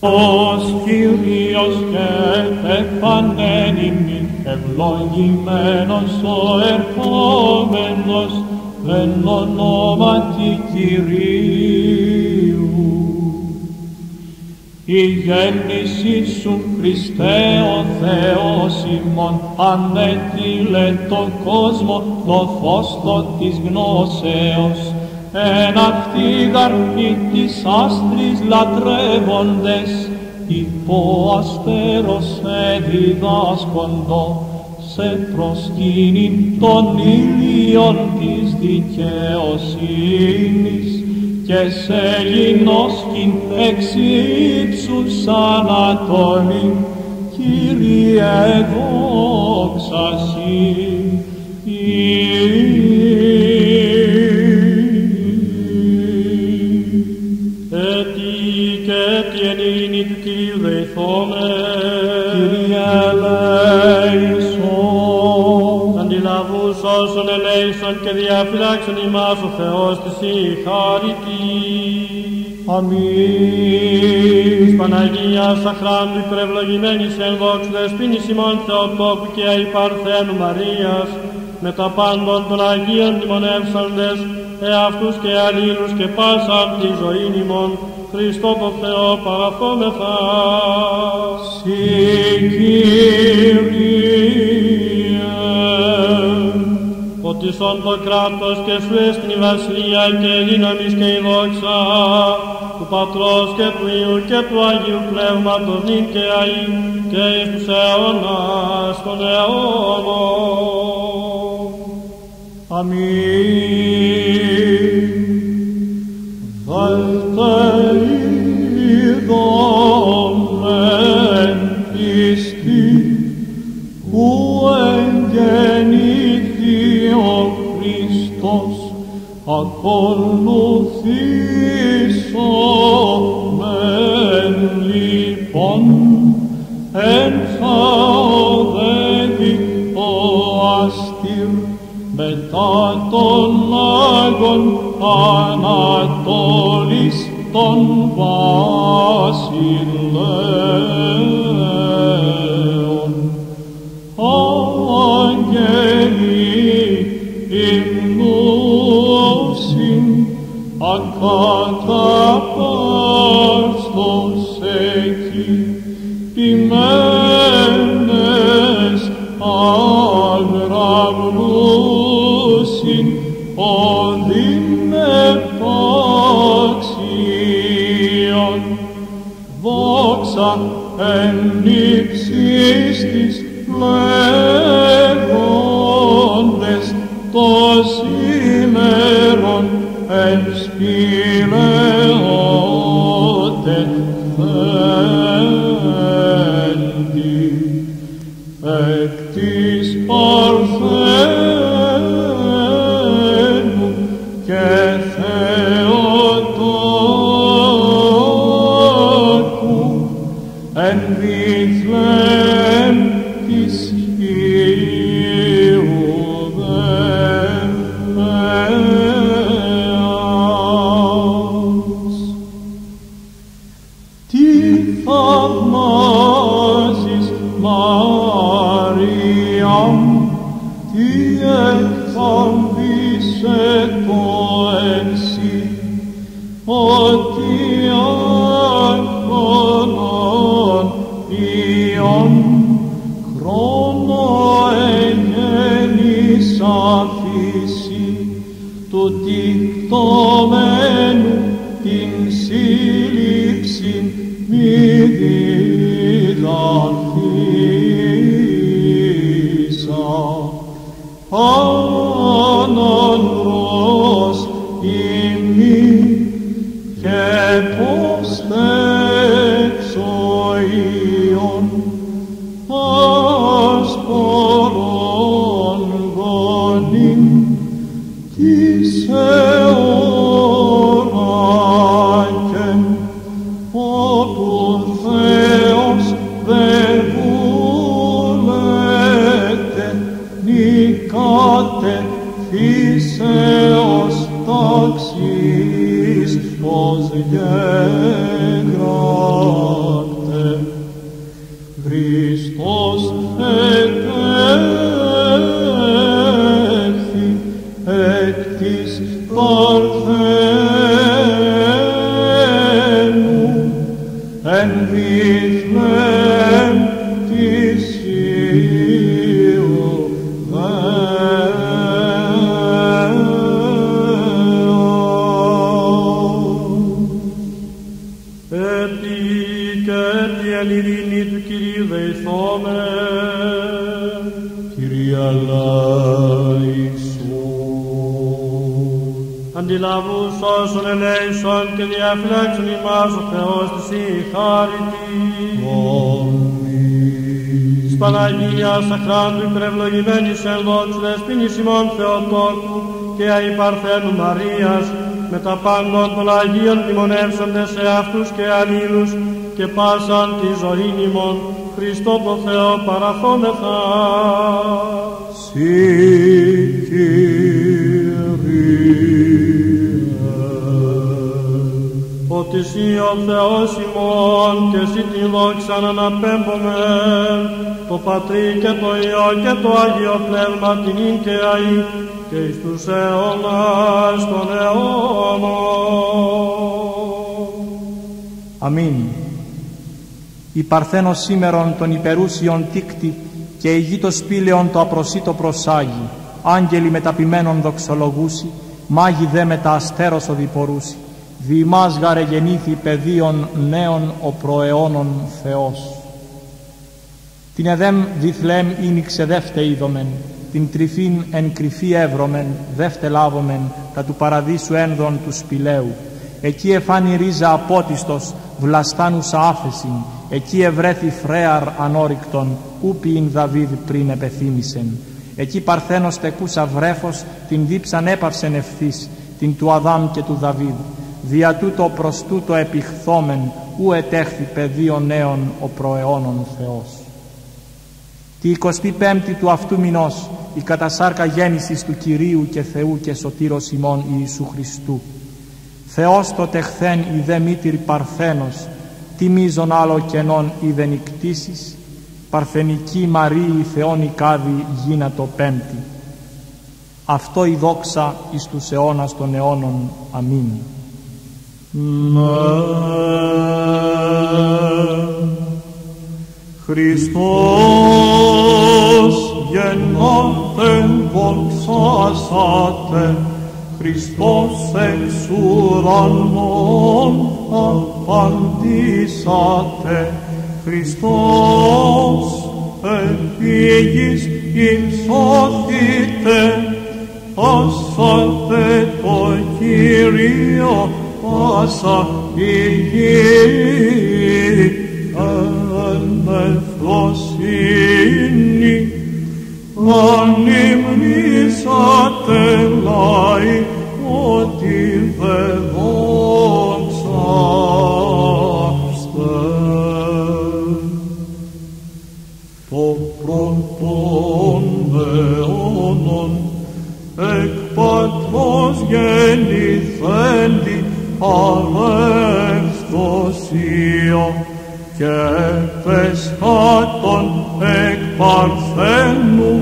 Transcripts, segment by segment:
Ως Κύριος και επανένυμη ευλογημένος ο ερχόμενος εν ονόματι Κυρίου. Η γέννηση σου Χριστέ ο Θεός ημών ανέτειλε το κόσμο το φως το της γνώσεως εν αυτή γαρφή της άστρης λατρεύοντες υπό αστέρος εδιδάσκοντο σε προσκύνην των ήλιων της δικαιοσύνης και σε γινώσκην εξ ύψους ανατολή Κύριε δόξα Έτι και τι εν ειρήνη του Κυρίου δεηθώμε. Κύριε ελέησον. Αντιλαβούς όσων ελέησον και διαφυλάξον ημάς ο Θεός της η χάρητη. Αμήν. Παναγίας αχράντου υπερευλογημένης εν δόξου δεσπίνης ημών Θεοτόκου και αϊπαρθένου Μαρίας, με τα πάντων των Αγίων μνημονεύσαντες, εαυτούς και αλλήλους και πάσα τη ζωή ημών, Χριστό το Θεό παραθόμεθα. Συ Κύριε. ότι σον το κράτος και σου έστειν η βασιλεία και η δύναμις και η δόξα του Πατρός και του Υιού και του Αγίου Πνεύματος νυν και αΐ και εις τους αιώνας των αιώνων. Αμήν. Των Άγων Ανατολής των βασιλέων. Άγγελοι υμνούσιν ακαταπαύστος εκεί ποιμένες αγραυνούσιν οδύν επάξιον δόξα εν ύψης της πλέγοντες το σήμερον εν σπηλαιότε θέλει εκ της Παρθένου Μαρία μου, τι εκθαμβήσε το εσύ, ότι άγχονον ιον χρόνο εγέννησα Oh. Αντιλαβούς όσων ελέησον και διαφυλάξουν ημάς ο Θεός της η χάρητη. Της Παναγίας αχράντου υπερευλογημένης εν δόξου δεσποίνης ημών Θεοτόκου και αϊπαρθένου Μαρίας με τα πάντων των Αγίων μνημονεύσαντες σε αυτούς και αλλήλους και πάσαν τη ζωή ημών Χριστό το Θεό παραθόμεθα. Συ Κύριε. Ότι εσύ ο Θεός ημών και εσύ την δόξα να αναπέμπουμε το Πατρί και το Υιό και το Άγιο Πνεύμα την ίν και αή και εις τους αιώνας των αιώνων. Αμήν. Η Παρθένος σήμερον των υπερούσιων τίκτη και η γη το σπήλαιον το απροσίτο προσάγει, άγγελοι μεταπημένων δοξολογούσι, μάγοι δε με τα αστέρος οδηπορούσι, διημάς γαρε γεννήθη παιδίων νέων ο προαιώνων Θεός. Την εδέμ διθλέμ ίνιξε δεύτε είδομεν, την τρυφήν εν κρυφή εύρωμεν, δεύτε λάβομεν, τα του παραδείσου ένδων του σπηλαίου. Εκεί εφάνει ρίζα απότιστος, βλαστάνουσα άφεσιν, εκεί ευρέθη φρέαρ ανόρυκτον, ούπιην Δαβίδ πριν επεθύμησεν. Εκεί παρθένος τεκούσα βρέφος, την δίψαν έπαυσεν ευθύς, την του Αδάμ και του Δαβίδ. Δια τούτο προς τούτο επιχθόμεν, ου ετέχθη πεδίο νέων ο προαιώνων Θεός. Τη 25η του αυτού μηνός, η κατασάρκα γέννησης του Κυρίου και Θεού και Σωτήρος ημών Ιησού Χριστού. Θεός το τεχθέν η δε μήτηρ παρθένος, τι μίζον άλλο κενών η δε νικτήσεις, παρθενική Μαρία Θεόν η κάδη γίνατο πέμπτη. Αυτό η δόξα εις τους αιώνας των αιώνων. Αμήν. Χριστός γεννάται δοξάσατε, Χριστός εξ ουρανών απαντήσατε, Χριστός επίγης υψώθητε, πάσατε το Κύριο, πάσα η γη ανεφροσύνη ανυμνήσατε λαοί ότι δε δόξαστε. Το πρώτον αιώνων εκ πατρός γεννηθέντη παρεύστοσία και πεσχάτων εκ παρθένου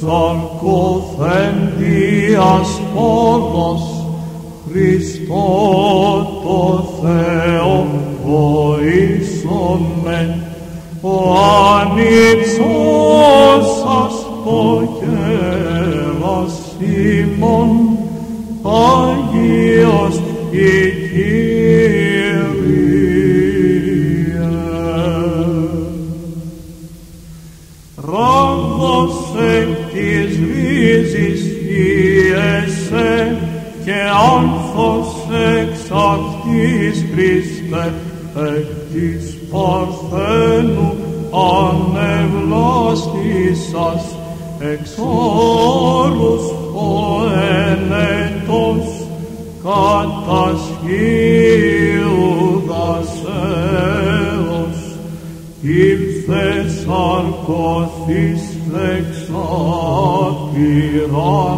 σαρκοθέντιας πόρος Χριστό το Θεό βοήσομεν ο ανυψώσας το κέρας ημών Άγιος η Κύριε. Ράγος εκ της ρίζης ιεσέ και άνθος εξ αυτής Χριστέ εκ της παρθένου ανεβλάστησας εξ Oh.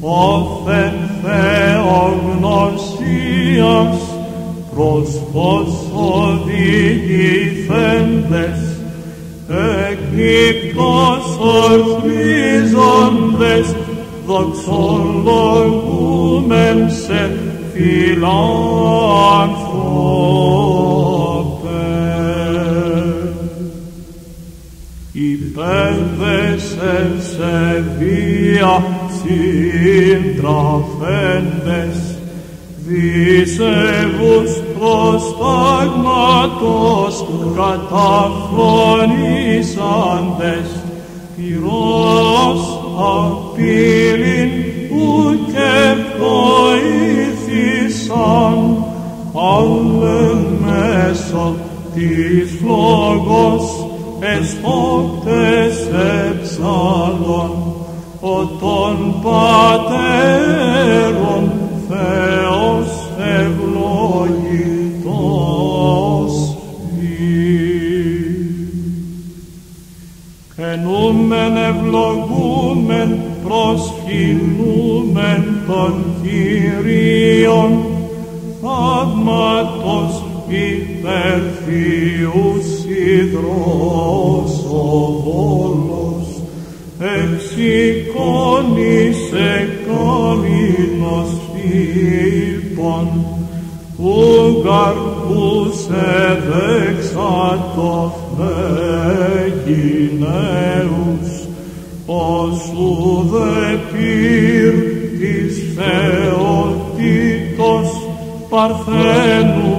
Όθεν θεογνωσίας προς φως οδηγηθέντες εκνίκτος ορθρίζοντες δοξολογούμεν σε φιλάνθρωπε. Υπέδεσεν σε βία συντραφέντες δισεβούς προστάγματος καταφρονήσαντες πυρός απειλήν ουκε βοήθησαν άλλεν μέσω της φλόγος εσχόπτες εψάλλον ο των πατέρων Θεός ευλογητός Ενούμεν ευλογούμεν προσφυλούμεν των Κύριων θαύματος υπερθύους υδρός ο βόλος εξοικόνησε κάλινος φύπων που καρπούσε δεξάτο φεγγινέους όσου δε πυρ της θεοτήτος παρθένου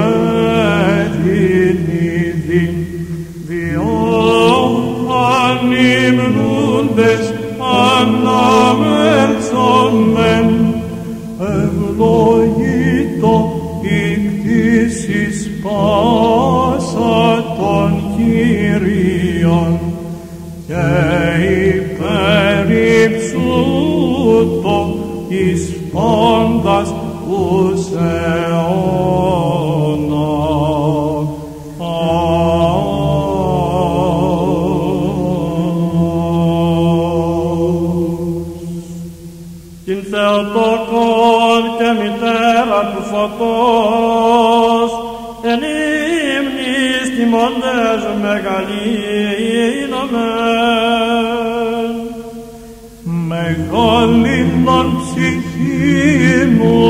είναι μητέρα του φωτός, εν ύμνης τιμώντες μεγαλύνομεν. Μεγαλύναν ψυχή μου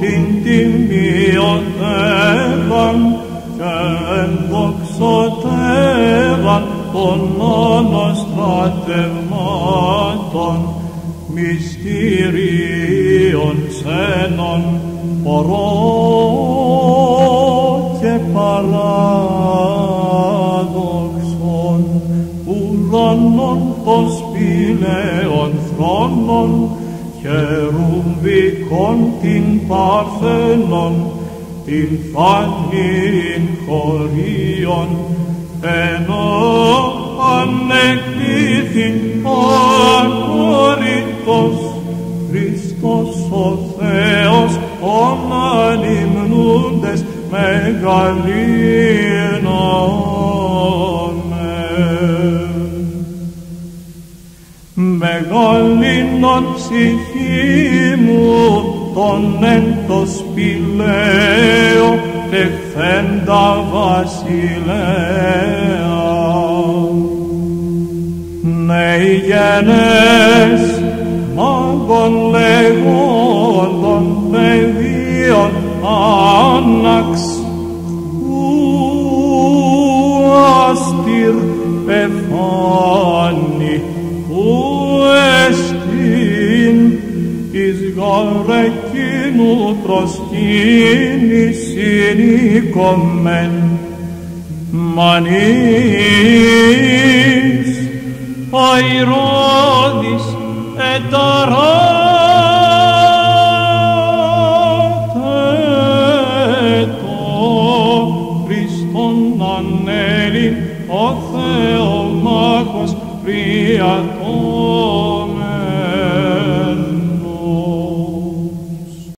την τιμιωτέραν και ενδοξωτέραν των αναστρατευμάτων μυστηρίων ξένων ορό και παράδοξων ουρανών των σπηλαίων θρόνων χερουβικών την παρθένων την φανήν χωρίων ενώ ανεκτήθη ο ον ανυμνούντες μεγαλύνομεν. Μεγαλύνον ψυχή μου τον εν το σπηλαίο τεχθέντα βασιλέα. Ναι γενές γαρεκίνου προσκύνης συνήκομεν μανείς αηρώδης εταράτε